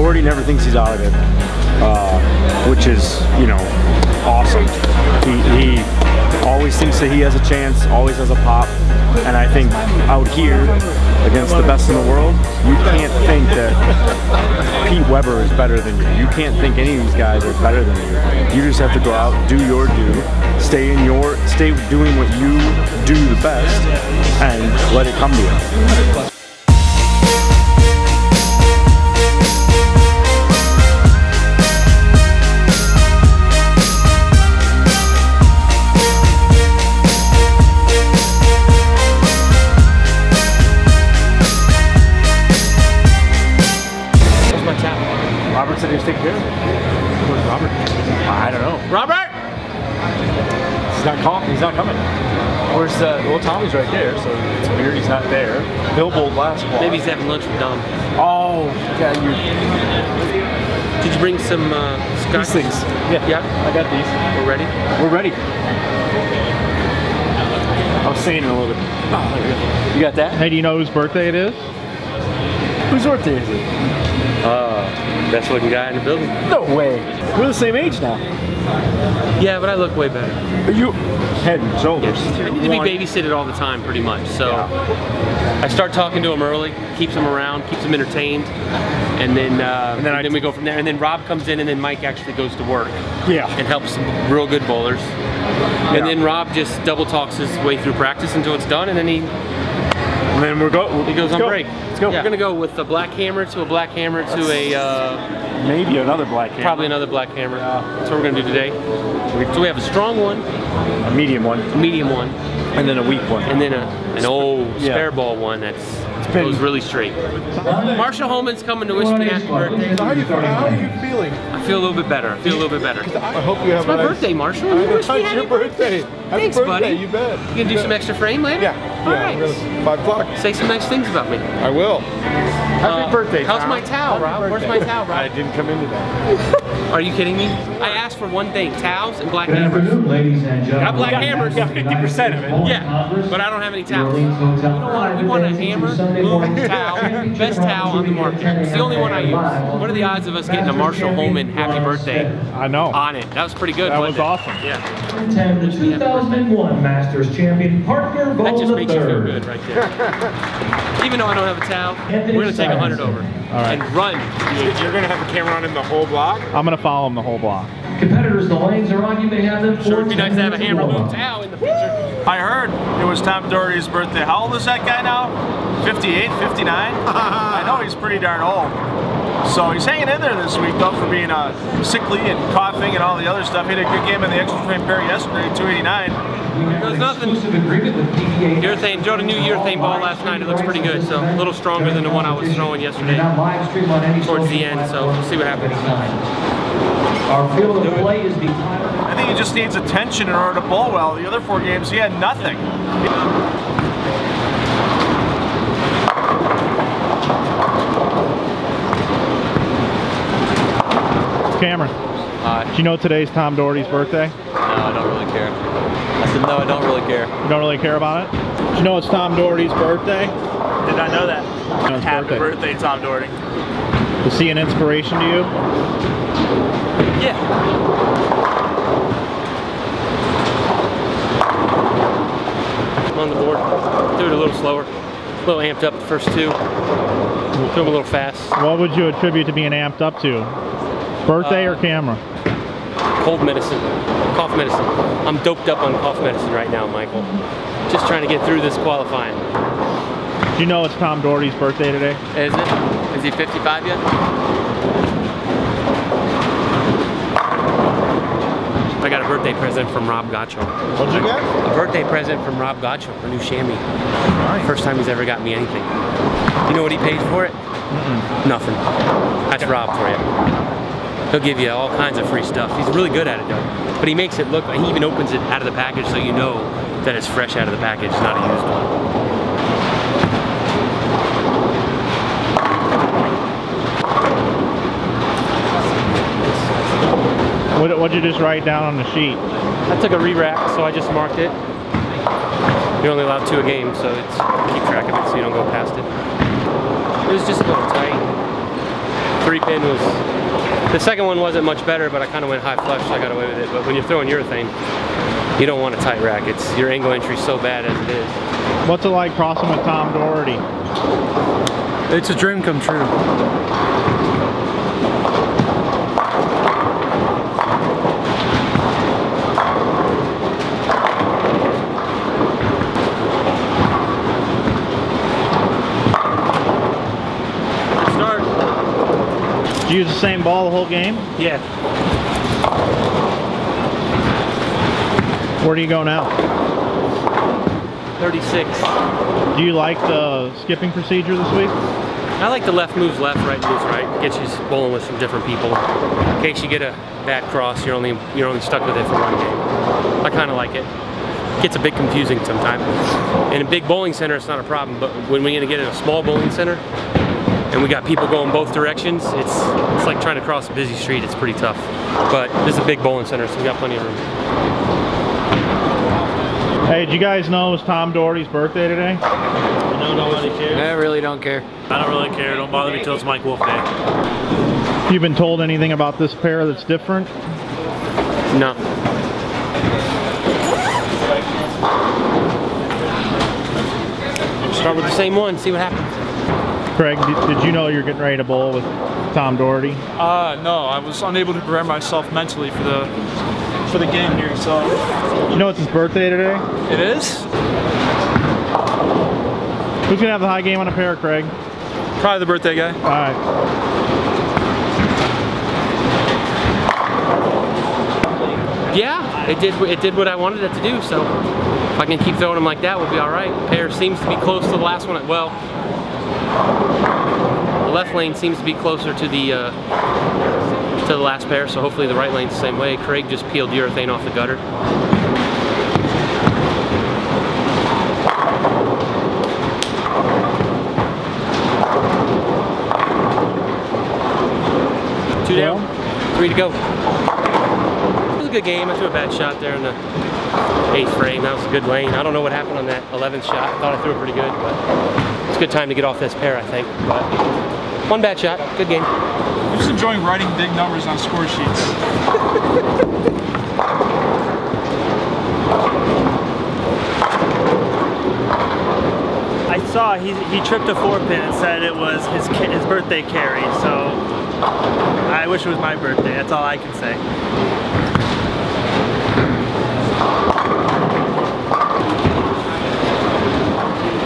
Daugherty never thinks he's out of it, uh, which is, you know, awesome. He, he always thinks that he has a chance, always has a pop, and I think out here, against the best in the world, you can't think that Pete Weber is better than you. You can't think any of these guys are better than you. You just have to go out, do your due, stay in your, stay doing what you do the best, and let it come to you. Bring some uh, scotch? These things. Yeah, Yeah. I got these. We're ready? We're ready. I was saying it a little bit. Oh, there you go. You got that? Hey, do you know whose birthday it is? Whose birthday is it? Uh, best looking guy in the building. No way. We're the same age now. Yeah, but I look way better. Are you head and shoulders? I need to be babysitted all the time, pretty much. So I start talking to him early, keeps him around, keeps him entertained, and then uh, and then then, we go from there. And then Rob comes in, and then Mike actually goes to work Yeah. and helps some real good bowlers. Yeah. And then Rob just double talks his way through practice until it's done, and then he And then we're go. he goes on go. break. Let's go. We're gonna go with a black hammer to a black hammer to a uh, Maybe another black hammer. probably another black hammer. That's what we're gonna do today. So we have a strong one, a medium one, a medium one, and then a weak one. and then a, an old yeah. spare ball one that's been- goes really straight. Marshall Holman's coming to wish me happy birthday. How are you, how are you feeling? I feel a little bit better. I feel a little bit better. I hope you have It's my nice, birthday, Marshall. You know, wish me it's happy your birthday. Happy Thanks, birthday, buddy. you bet. You gonna do some extra frame later? Yeah, All yeah, right. really. Five o'clock. Say some nice things about me. I will. Happy Uh, birthday, How's Tom. my towel, Happy Rob? Where's my birthday. towel, I didn't come into that. Are you kidding me? I asked for one thing: towels and black hammers. afternoon, ladies and gentlemen. Got black hammers. got 50% of it. Yeah, but I don't have any towels. You know what? We want a hammer, towel, best towel on the market. It's the only one I use. What are the odds of us getting a Marshall Holman happy birthday I know. on it? That was pretty good. That was wasn't it? awesome. Yeah, 10, the 2001 Masters champion, Parker that just Bowl makes you feel good right there. Even though I don't have a towel, we're gonna take hundred over right. and run. You're gonna have a camera on him the whole block. I'm gonna follow him the whole block. Competitors, the lanes are on. You may have them for Sure, it'd be nice to have a 10 hammer minutes towel in the picture. I heard it was Tom Daugherty's birthday. How old is that guy now? 58, 59? I know he's pretty darn old. So he's hanging in there this week though for being uh, sickly and coughing and all the other stuff. He had a good game in the extra frame pair yesterday, 289. There's nothing. Exclusive agreement with PBA. Urethane, Joe, a new urethane ball last night. It looks pretty good, so a little stronger than the one I was throwing yesterday. Now live stream on any Towards the end, so we'll see what happens. Our field of play is the I think he just needs attention in order to bowl well. The other four games, he had nothing. Cameron, Hi. do you know today's Tom Daugherty's birthday? No, I don't really care. I said, no, I don't really care. You don't really care about it? Do you know it's Tom Daugherty's birthday? Did not know that. No, it's Happy birthday. birthday, Tom Daugherty. Is he an inspiration to you? Yeah. on the board. Do it a little slower. A little amped up the first two. Do them a little fast. What would you attribute to being amped up to? Birthday or uh, camera? Cold medicine. Cough medicine. I'm doped up on cough medicine right now, Michael. Just trying to get through this qualifying. Do you know it's Tom Daugherty's birthday today? Is it? Is he 55 yet? I got a birthday present from Rob Gotcho. What'd you get? A birthday present from Rob Gotcho, for new chamois. First time he's ever got me anything. You know what he paid for it? Nothing. That's Rob for you. He'll give you all kinds of free stuff. He's really good at it though. But he makes it look, he even opens it out of the package so you know that it's fresh out of the package, not a used one. What, what'd you just write down on the sheet? I took a re-rack, so I just marked it. You're only allowed two a game, so it's keep track of it so you don't go past it. It was just a little tight. three pin was, the second one wasn't much better, but I kind of went high flush, so I got away with it. But when you're throwing urethane, you don't want a tight rack. It's your angle entry so bad as it is. What's it like crossing with Tom Daugherty? It's a dream come true. Start. Did you use the same ball the whole game? Yeah. Where do you go now? 36. Do you like the skipping procedure this week? I like the left moves left, right moves right. Gets you bowling with some different people. In case you get a bad cross, you're only you're only stuck with it for one game. I kind of like it. Gets a bit confusing sometimes. In a big bowling center, it's not a problem, but when we're gonna get in a small bowling center, and we got people going both directions, it's it's like trying to cross a busy street. It's pretty tough. But this is a big bowling center, so we got plenty of room. Hey, did you guys know it was Tom Daugherty's birthday today? No, nobody cares. I really don't care. I don't really care. Don't bother me till it's Mike Wolf Day. You been told anything about this pair that's different? No. Start with the same one, see what happens. Craig, did, did you know you're getting ready to bowl with Tom Daugherty? Uh, no, I was unable to prepare myself mentally for the for the game here. So You know it's his birthday today? it is Who's gonna have the high game on a pair, Craig? probably the birthday guy. All right. Yeah, it did. It did what I wanted it to do. So if I can keep throwing them like that, we'll be all right. Pair seems to be close to the last one. At well, the left lane seems to be closer to the uh, to the last pair. So hopefully the right lane's the same way. Craig just peeled urethane off the gutter. Two down, three to go. It was a good game. I threw a bad shot there in the eighth frame. That was a good lane. I don't know what happened on that 11th shot. I thought I threw it pretty good, but it's a good time to get off this pair, I think. But one bad shot, good game. I'm just enjoying writing big numbers on score sheets. I saw he, he tripped a four pin and said it was his his birthday carry. So I wish it was my birthday. That's all I can say.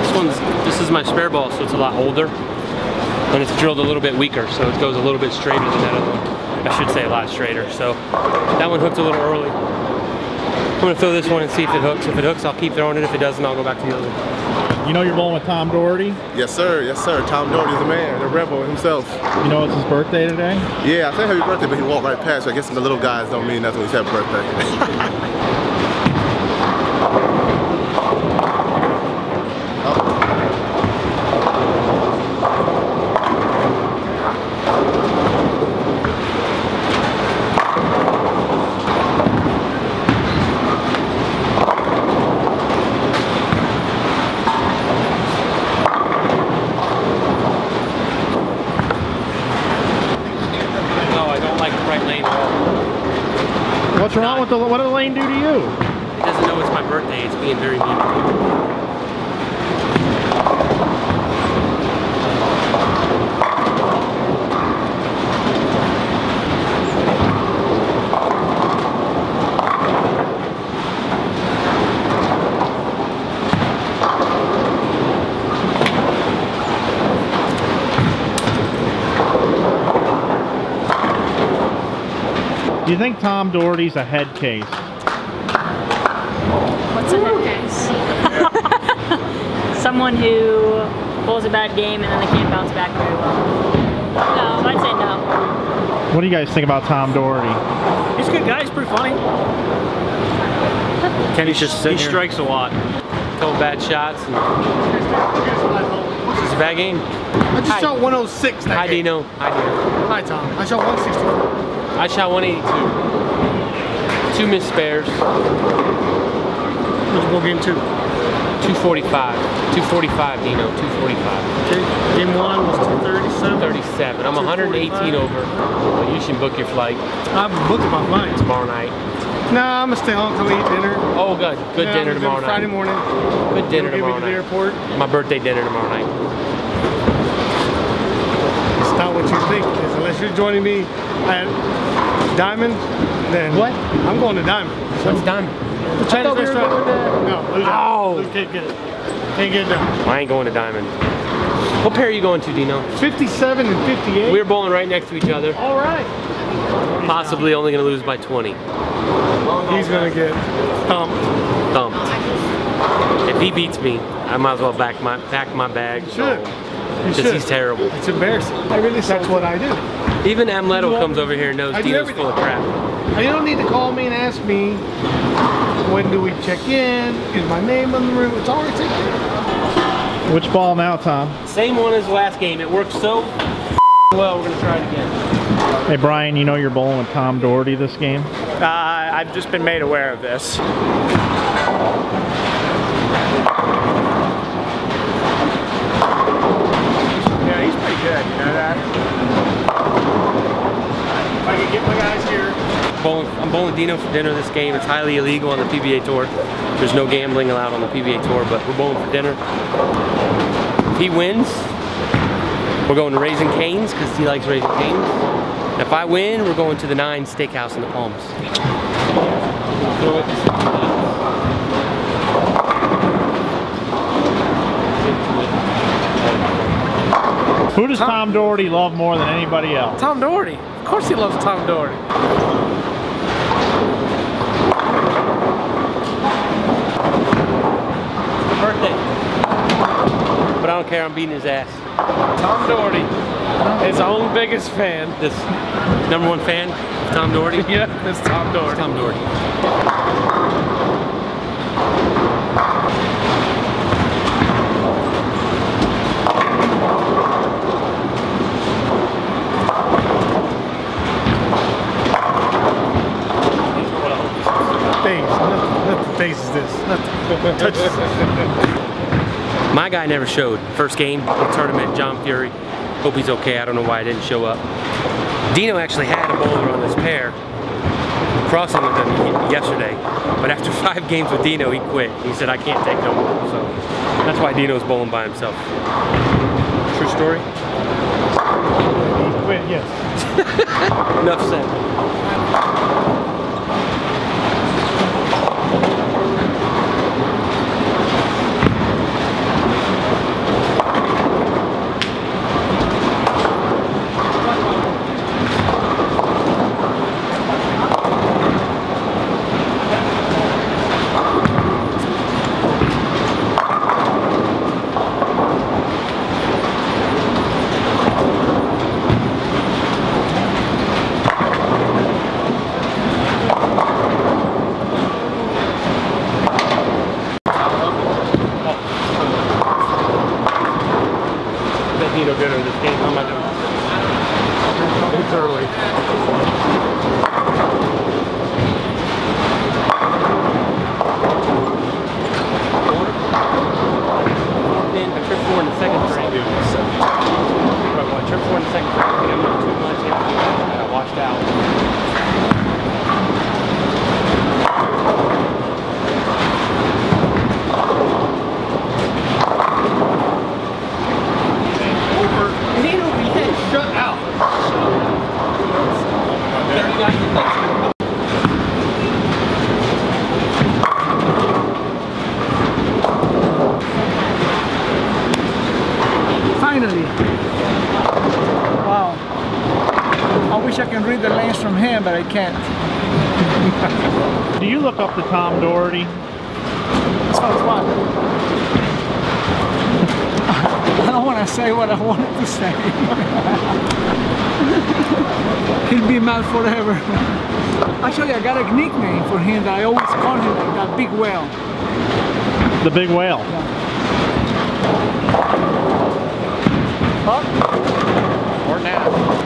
This one's this is my spare ball, so it's a lot older. And it's drilled a little bit weaker, so it goes a little bit straighter than that other one. I should say a lot straighter. So that one hooked a little early. I'm gonna throw this one and see if it hooks. If it hooks, I'll keep throwing it. If it doesn't, I'll go back to the other one. You know you're bowling with Tom Daugherty? Yes, sir. Yes, sir. Tom Daugherty's the man, the rebel himself. You know it's his birthday today? Yeah, I said happy birthday, but he walked right past. So I guess the little guys don't mean nothing when he said birthday. No, I don't like the right lane at all. What's wrong with the, what did the lane do to you? It doesn't birthday. It's being very mean. Do you think Tom Daugherty's a head case? What's a head case? Someone who bowls a bad game and then they can't bounce back very well. No, I'd say no. What do you guys think about Tom Daugherty? He's a good guy. He's pretty funny. Kenny's just He strikes a lot. couple bad shots. And it's just a bad game. I just Hi. shot 106 that Hi game. Dino. Hi Dino. Hi Tom. I shot 164. I shot 182. Two missed spares. What'd you game two? 245. 245, Dino. 245. Okay. Game one was 237. 37. I'm 118 over. Well, you should book your flight I'm booking my flight. tomorrow night. Nah, I'm gonna stay home till we eat dinner. Oh, good. Good Yeah, dinner tomorrow do Friday morning. Good dinner They'll get me tomorrow to the airport. My birthday dinner tomorrow night. It's not what you think. It's unless you're joining me at Diamond, then What? I'm going to Diamond. What's done? The Chinese thought we were going to- No, lose that. Ow. Lose- Can't get it. Can't get it done. I ain't going to Diamond. What pair are you going to, Dino? 57 and 58. We're bowling right next to each other. all right. Possibly only going to lose by 20. He's gonna get thumped. Thumped. If he beats me, I might as well back my pack my bag. You should. Because he's terrible. It's embarrassing. I really. That's what I do. Even Amleto comes over here and knows I Dino's full of crap. And you don't need to call me and ask me when do we check in. Is my name on the room? It's already taken. care. Which ball now, Tom? Same one as last game. It worked so well. We're gonna try it again. Hey, Brian, you know you're bowling with Tom Daugherty this game? Uh, I've just been made aware of this. Yeah, he's pretty good, you know that? If I can get my guys here. Bowling, I'm bowling Dino for dinner this game. It's highly illegal on the PBA tour. There's no gambling allowed on the PBA tour, but we're bowling for dinner. If he wins, we're going to Raising Canes because he likes Raising Canes. If I win, we're going to the Nine Steakhouse in the Palms. Who does Tom Daugherty love more than anybody else? Tom Daugherty. Of course he loves Tom Daugherty. Birthday. But I don't care. I'm beating his ass. Tom Daugherty. His own biggest fan. This number one fan, Tom Daugherty. Yeah, it's Tom Daugherty. Tom Daugherty. Face. Nothing, nothing faces this. Nothing. Touches this. My guy never showed. First game, the tournament, John Fury. Hope he's okay. I don't know why I didn't show up. Dino actually had a bowler on this pair, crossing with him yesterday. But after five games with Dino, he quit. He said, I can't take no more. So that's why Dino's bowling by himself. True story? He quit, yes. Enough said. What I wanted to say. He'll be mad forever. Actually, I got a nickname for him that I always call him like that, Big Whale. The big whale. Or now.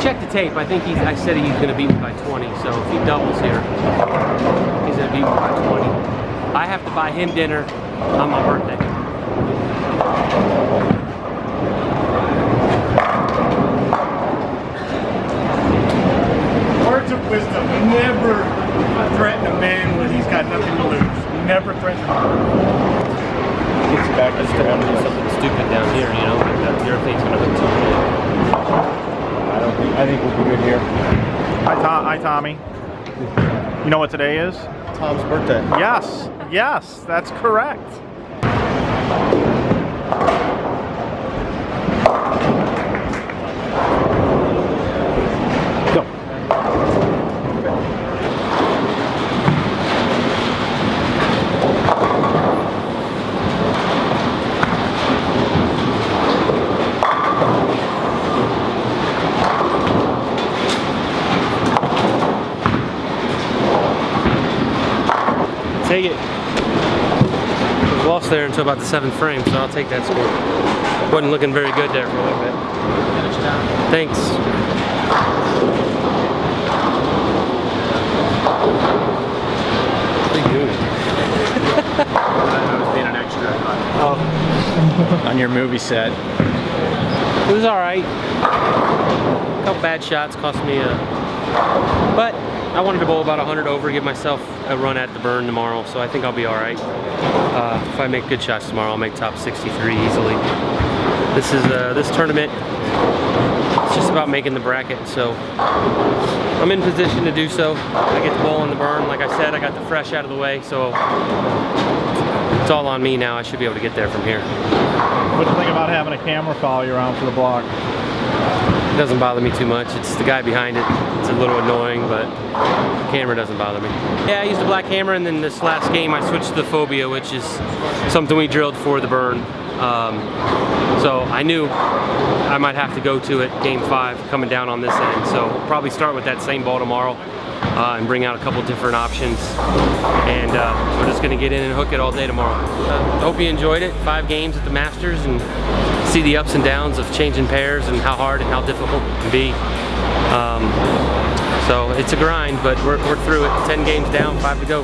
We checked the tape. I think he's. I said he's going to beat me by 20. So if he doubles here, he's going to beat me by 20. I have to buy him dinner on my birthday. Words of wisdom. Never threaten a man when he's got nothing to lose. Never threaten him. Gets you back. I just don't want to do something stupid down here, you know. Like that urethane's going to hurt too. I think. Think we'll be good here. Hi, Tom. Hi, Tommy. You know what today is? Tom's birthday. Yes. Yes, that's correct. Go. Take it. Was lost there until about the seventh frame, so I'll take that score. Wasn't looking very good there for a little bit. Thanks. What are you doing? I was being an extra. Oh. On your movie set. It was all right. A couple bad shots cost me a. But I wanted to bowl about 100 over, give myself a run at the burn tomorrow, so I think I'll be all right. Uh, if I make good shots tomorrow, I'll make top 63 easily. This is uh, this tournament. It's just about making the bracket, so I'm in position to do so. I get the bowl in the burn, like I said. I got the fresh out of the way, so it's all on me now. I should be able to get there from here. What do you think about having a camera follow you around for the block? It doesn't bother me too much. It's the guy behind it. It's a little annoying, but the camera doesn't bother me. Yeah, I used the black hammer, and then this last game I switched to the phobia, which is something we drilled for the burn. Um, so I knew I might have to go to it game five coming down on this end. So we'll probably start with that same ball tomorrow uh, and bring out a couple different options. And uh, we're just gonna get in and hook it all day tomorrow. Uh, hope you enjoyed it. Five games at the Masters and see the ups and downs of changing pairs and how hard and how difficult it can be. Um, so it's a grind, but we're, we're through it. 10 games down, five to go.